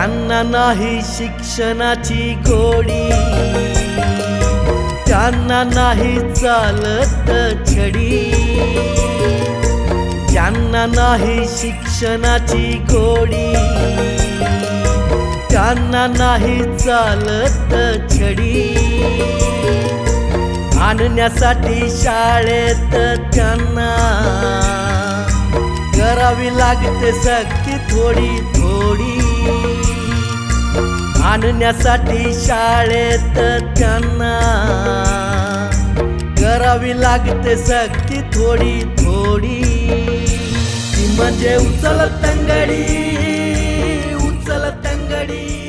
ज्यांना नाही शिक्षणाची गोडी त्यांना नाही चालत छडी. ज्यांना नाही शिक्षणाची गोडी त्यांना नाही चालत छडी. आणण्यासाठी शाळेत त्यांना करावी लागते सक्ती थोडी थोडी. आणण्यासाठी शाळेत त्यांना करावी लागते सक्ती थोडी थोडी. ती म्हणजे उचल तंगडी उचल तंगडी.